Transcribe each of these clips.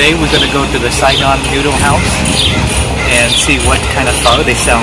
Today we're gonna go to the Saigon Noodle House and see what kind of pho they sell.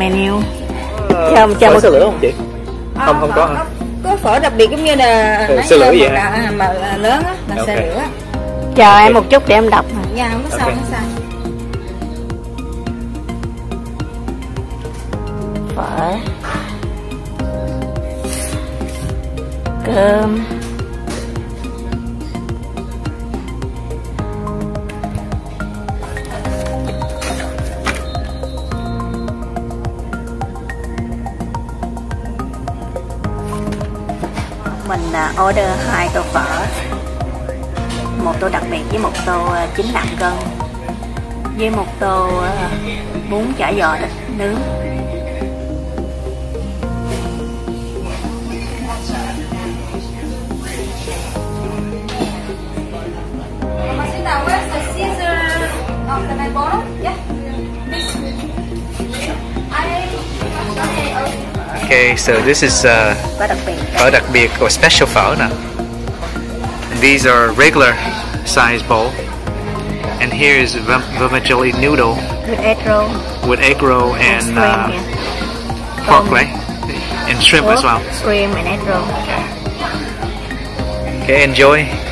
Menu Ờ, Chào- chào phở một- sơ lửa không chị? Không, không có hả? có phở đặc biệt giống như là Ừ, nãy sơ lửa mà, hả? là- mà lớn á là Ok. xe lửa chờ em một chút để em đọc nha không có sao Ok. không có sao phở cơm mình à, order hai tô phở. Một tô đặc biệt với một tô à, chín nặng cân. Với một tô à, bún chả giò thịt nướng. Okay, so this is uh, và đặc biệt phở đặc biệt or special fauna. And these are regular size bowl. And here is vermicelli noodle with egg roll with egg roll and shrimp uh, yeah. pork, Tôm, right? And shrimp as well. shrimp and egg roll Okay, enjoy.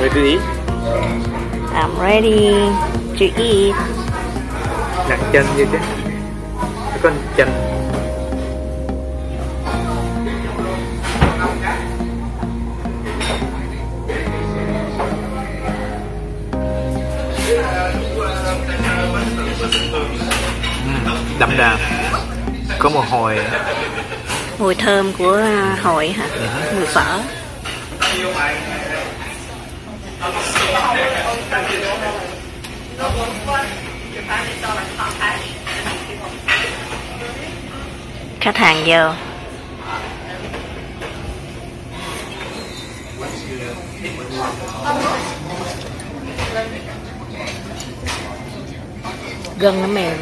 Ready to eat? I'm ready to eat Đặt chân vô chứ. Có chân. Ừm, đậm đà có một hồi mùi thơm của à, hội hả mùi phở khách hàng vô. Gần nó mềm